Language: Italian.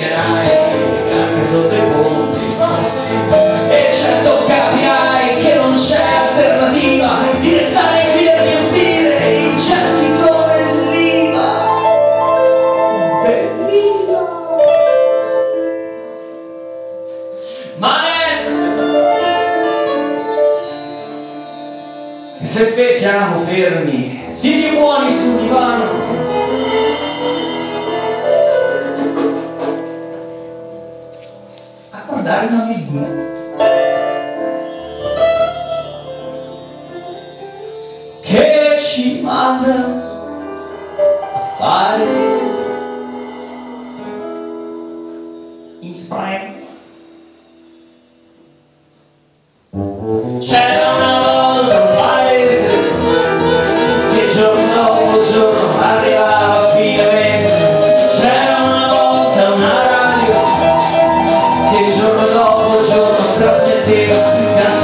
dimenticherai anche sotto i ponti e certo capirai che non c'è alternativa di restare qui a riempire i gettito dell'IVA dell'IVA. Ma adesso e se siamo fermi zitti buoni sul divano. acordar na amiguinha. Queiximada parede inspire, Shadow. Deus,